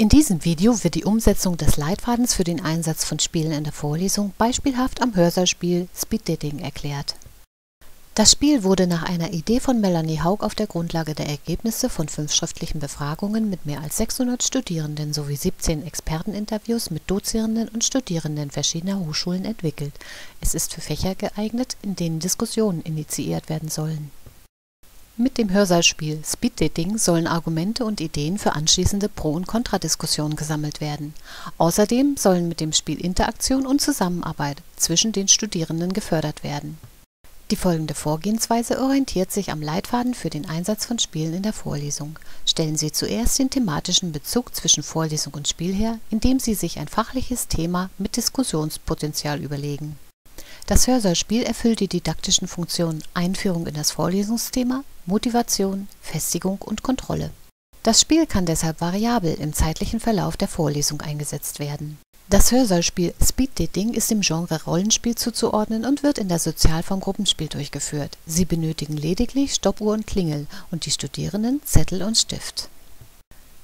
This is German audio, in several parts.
In diesem Video wird die Umsetzung des Leitfadens für den Einsatz von Spielen in der Vorlesung beispielhaft am Hörsaal-Spiel Speed Dating erklärt. Das Spiel wurde nach einer Idee von Melanie Haug auf der Grundlage der Ergebnisse von fünf schriftlichen Befragungen mit mehr als 600 Studierenden sowie 17 Experteninterviews mit Dozierenden und Studierenden verschiedener Hochschulen entwickelt. Es ist für Fächer geeignet, in denen Diskussionen initiiert werden sollen mit dem Hörsaalspiel Speed Dating sollen Argumente und Ideen für anschließende Pro und Kontradiskussionen gesammelt werden. Außerdem sollen mit dem Spiel Interaktion und Zusammenarbeit zwischen den Studierenden gefördert werden. Die folgende Vorgehensweise orientiert sich am Leitfaden für den Einsatz von Spielen in der Vorlesung. Stellen Sie zuerst den thematischen Bezug zwischen Vorlesung und Spiel her, indem Sie sich ein fachliches Thema mit Diskussionspotenzial überlegen das Hörsaalspiel erfüllt die didaktischen Funktionen Einführung in das Vorlesungsthema, Motivation, Festigung und Kontrolle. Das Spiel kann deshalb variabel im zeitlichen Verlauf der Vorlesung eingesetzt werden. Das Hörsaalspiel Speed Dating ist dem Genre Rollenspiel zuzuordnen und wird in der Sozialform Gruppenspiel durchgeführt. Sie benötigen lediglich Stoppuhr und Klingel und die Studierenden Zettel und Stift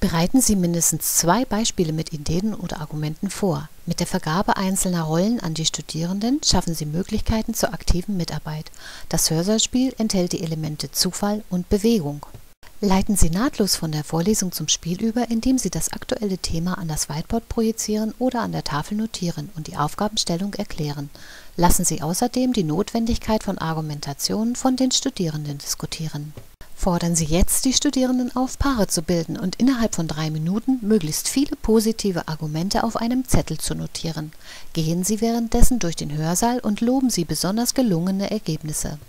Bereiten Sie mindestens zwei Beispiele mit Ideen oder Argumenten vor. Mit der Vergabe einzelner Rollen an die Studierenden schaffen Sie Möglichkeiten zur aktiven Mitarbeit. Das Hörsaalspiel enthält die Elemente Zufall und Bewegung. Leiten Sie nahtlos von der Vorlesung zum Spiel über, indem Sie das aktuelle Thema an das Whiteboard projizieren oder an der Tafel notieren und die Aufgabenstellung erklären. Lassen Sie außerdem die Notwendigkeit von Argumentationen von den Studierenden diskutieren Fordern Sie jetzt die Studierenden auf, Paare zu bilden und innerhalb von drei Minuten möglichst viele positive Argumente auf einem Zettel zu notieren. Gehen Sie währenddessen durch den Hörsaal und loben Sie besonders gelungene Ergebnisse.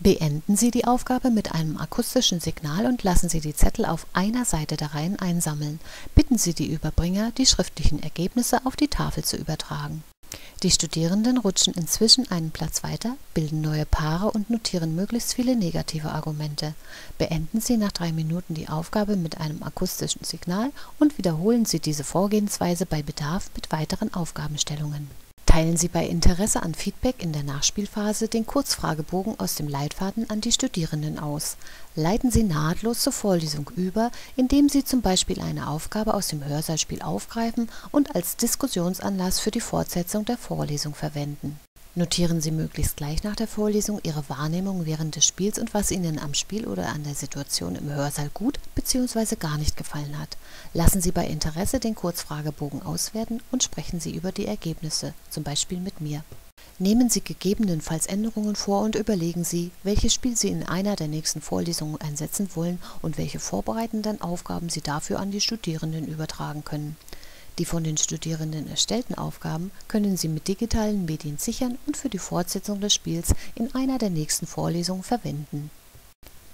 Beenden Sie die Aufgabe mit einem akustischen Signal und lassen Sie die Zettel auf einer Seite der Reihen einsammeln. Bitten Sie die Überbringer, die schriftlichen Ergebnisse auf die Tafel zu übertragen die Studierenden rutschen inzwischen einen Platz weiter, bilden neue Paare und notieren möglichst viele negative Argumente. Beenden Sie nach drei Minuten die Aufgabe mit einem akustischen Signal und wiederholen Sie diese Vorgehensweise bei Bedarf mit weiteren Aufgabenstellungen Teilen Sie bei Interesse an Feedback in der Nachspielphase den Kurzfragebogen aus dem Leitfaden an die Studierenden aus. Leiten Sie nahtlos zur Vorlesung über, indem Sie zum Beispiel eine Aufgabe aus dem Hörsaalspiel aufgreifen und als Diskussionsanlass für die Fortsetzung der Vorlesung verwenden Notieren Sie möglichst gleich nach der Vorlesung Ihre Wahrnehmung während des Spiels und was Ihnen am Spiel oder an der Situation im Hörsaal gut bzw. gar nicht gefallen hat. Lassen Sie bei Interesse den Kurzfragebogen auswerten und sprechen Sie über die Ergebnisse, zum Beispiel mit mir. Nehmen Sie gegebenenfalls Änderungen vor und überlegen Sie, welches Spiel Sie in einer der nächsten Vorlesungen einsetzen wollen und welche vorbereitenden Aufgaben Sie dafür an die Studierenden übertragen können. Die von den Studierenden erstellten Aufgaben können Sie mit digitalen Medien sichern und für die Fortsetzung des Spiels in einer der nächsten Vorlesungen verwenden.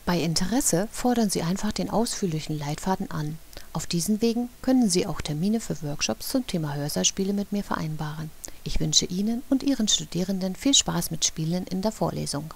Bei Interesse fordern Sie einfach den ausführlichen Leitfaden an. Auf diesen Wegen können Sie auch Termine für Workshops zum Thema Hörsaalspiele mit mir vereinbaren. Ich wünsche Ihnen und Ihren Studierenden viel Spaß mit Spielen in der Vorlesung